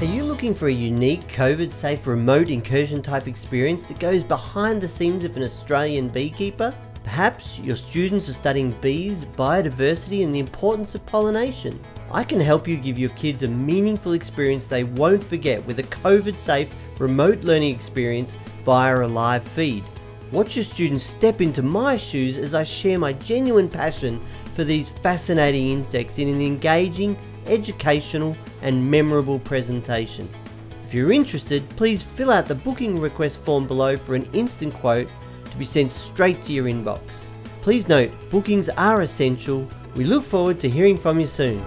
Are you looking for a unique COVID safe remote incursion type experience that goes behind the scenes of an Australian beekeeper? Perhaps your students are studying bees, biodiversity and the importance of pollination. I can help you give your kids a meaningful experience they won't forget with a COVID safe remote learning experience via a live feed. Watch your students step into my shoes as I share my genuine passion for these fascinating insects in an engaging, educational and memorable presentation. If you're interested, please fill out the booking request form below for an instant quote to be sent straight to your inbox. Please note, bookings are essential. We look forward to hearing from you soon.